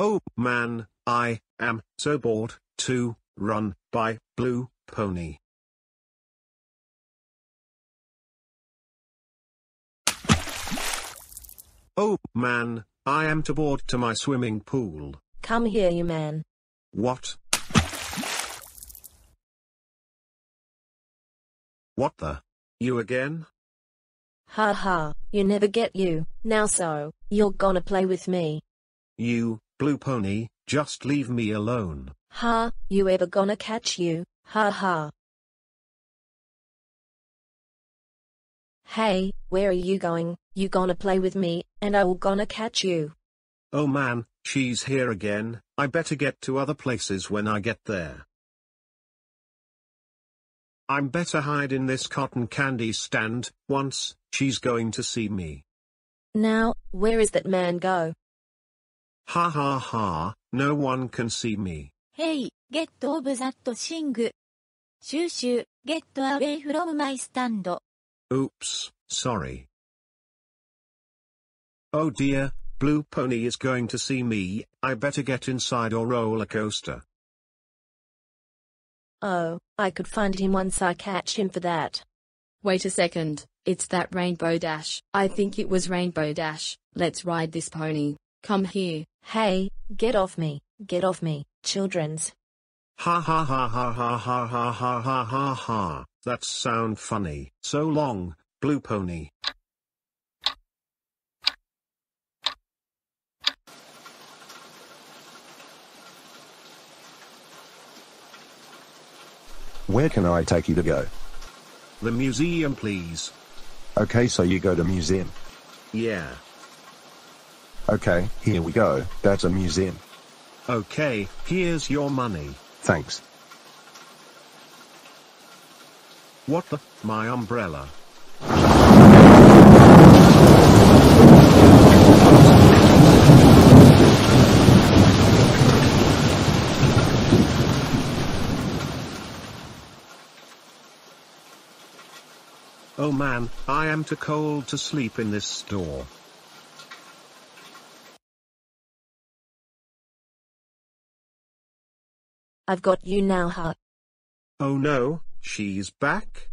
Oh man, I am so bored to run by Blue Pony. Oh man, I am too bored to my swimming pool. Come here, you man. What? What the? You again? Ha ha, you never get you. Now so, you're gonna play with me. You, Blue Pony, just leave me alone. Ha, you ever gonna catch you? Ha ha. Hey, where are you going? You gonna play with me, and I will gonna catch you. Oh man, she's here again, I better get to other places when I get there. I'm better hide in this cotton candy stand, once, she's going to see me. Now, where is that man go? Ha ha ha, no one can see me. Hey, get off that thing. Shoo shoo, get away from my stand. Oops, sorry. Oh dear, Blue Pony is going to see me, I better get inside or roller coaster. Oh, I could find him once I catch him for that. Wait a second, it's that Rainbow Dash. I think it was Rainbow Dash. Let's ride this pony. Come here. Hey, get off me, get off me, children's. Ha ha ha ha ha ha ha ha ha ha ha, that sound funny. So long, Blue Pony. Where can I take you to go? The museum please. Okay, so you go to museum. Yeah. Okay, here we go. That's a museum. Okay, here's your money. Thanks. What the? My umbrella. Oh man, I am too cold to sleep in this store. I've got you now, ha. Oh no, she's back?